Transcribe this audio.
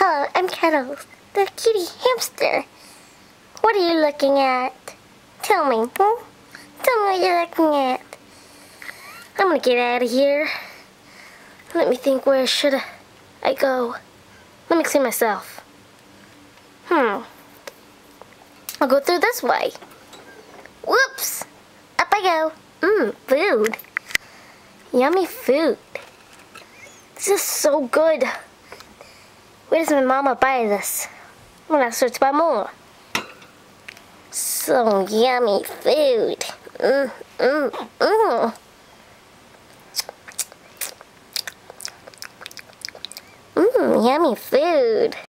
Hello, I'm Cuddles, the kitty hamster. What are you looking at? Tell me, hmm? Tell me what you're looking at. I'm gonna get out of here. Let me think, where should I go? Let me see myself. Hmm. I'll go through this way. Whoops! Up I go. Mmm, food. Yummy food. This is so good. Where does my mama buy this? I'm gonna search by more. So yummy food. Mmm, mmm, mmm. Mmm, yummy food.